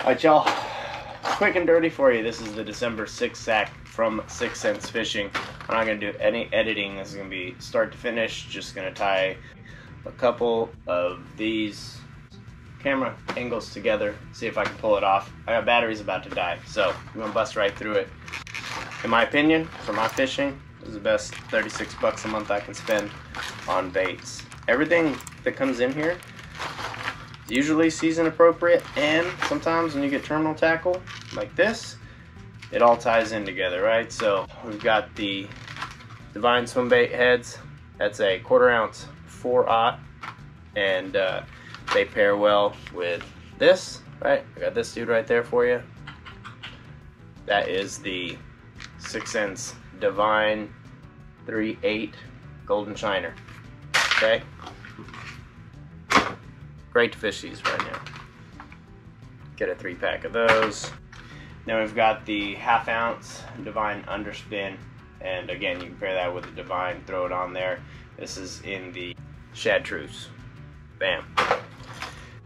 Alright, y'all. Quick and dirty for you. This is the December 6th sack from 6th Sense Fishing. I'm not going to do any editing. This is going to be start to finish. Just going to tie a couple of these camera angles together, see if I can pull it off. I got batteries about to die, so I'm to bust right through it. In my opinion, for my fishing, this is the best 36 bucks a month I can spend on baits. Everything that comes in here usually season appropriate and sometimes when you get terminal tackle like this it all ties in together right? So we've got the divine swim bait heads. That's a quarter ounce 4-aught and uh, they pair well with this right? I got this dude right there for you. That is the 6th Sense divine 3-8 golden shiner okay Great to fish these right now. Get a three pack of those. Then we've got the half ounce Divine Underspin. And again, you can pair that with the Divine, throw it on there. This is in the Shad Chartreuse. Bam.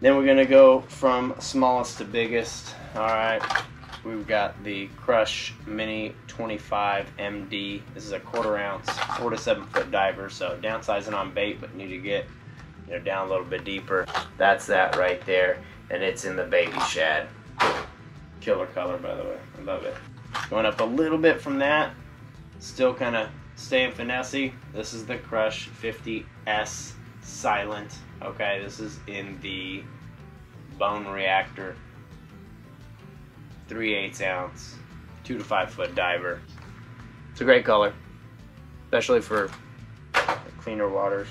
Then we're gonna go from smallest to biggest. All right, we've got the Crush Mini 25 MD. This is a quarter ounce, four to seven foot diver. So downsizing on bait, but need to get you know, down a little bit deeper. That's that right there, and it's in the baby shad. Killer color, by the way. I love it. Going up a little bit from that, still kind of staying finessey. This is the Crush 50S Silent. Okay, this is in the Bone Reactor. 3 8 ounce, 2 to 5 foot diver. It's a great color, especially for cleaner waters.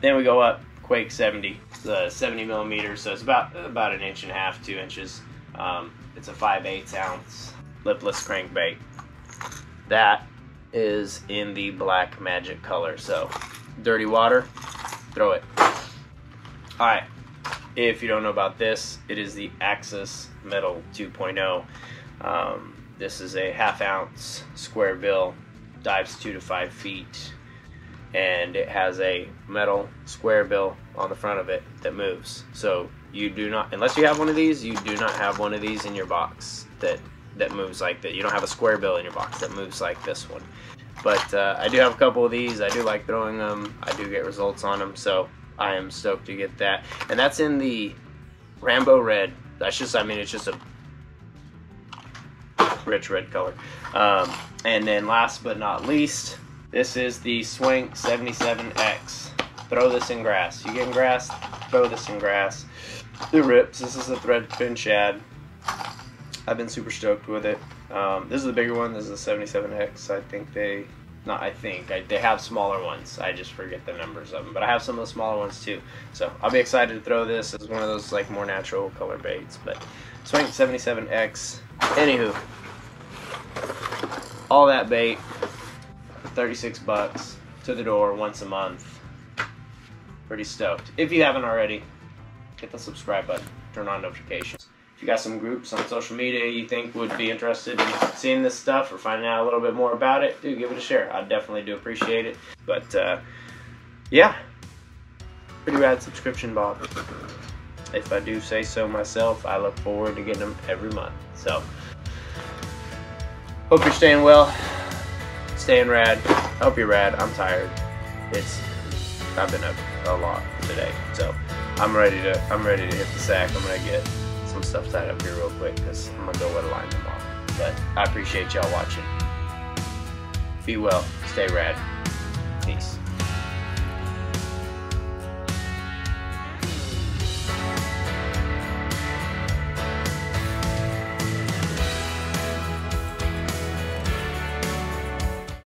Then we go up Quake 70, the 70 millimeters, so it's about about an inch and a half, two inches. Um, it's a 5 8 ounce lipless crankbait. That is in the black magic color. So, dirty water, throw it. All right. If you don't know about this, it is the Axis Metal 2.0. Um, this is a half ounce square bill, dives two to five feet and it has a metal square bill on the front of it that moves. So you do not, unless you have one of these, you do not have one of these in your box that that moves like that. You don't have a square bill in your box that moves like this one. But uh, I do have a couple of these. I do like throwing them. I do get results on them. So I am stoked to get that. And that's in the Rambo Red. That's just, I mean, it's just a rich red color. Um, and then last but not least, this is the Swank 77X. Throw this in grass. You get in grass, throw this in grass. It rips. This is a thread fin shad. I've been super stoked with it. Um, this is the bigger one. This is the 77X. I think they, not I think, I, they have smaller ones. I just forget the numbers of them. But I have some of the smaller ones too. So I'll be excited to throw this as one of those like more natural color baits. But Swank 77X. Anywho, all that bait 36 bucks to the door once a month. Pretty stoked. If you haven't already, hit the subscribe button, turn on notifications. If you got some groups on social media you think would be interested in seeing this stuff or finding out a little bit more about it, do give it a share. I definitely do appreciate it. But uh, yeah, pretty rad subscription box. If I do say so myself, I look forward to getting them every month. So, hope you're staying well staying rad. I hope you're rad. I'm tired. It's I've been up a lot today, so I'm ready to I'm ready to hit the sack. I'm gonna get some stuff tied up here real quick because I'm gonna go wet a line tomorrow. But I appreciate y'all watching. Be well. Stay rad. Peace.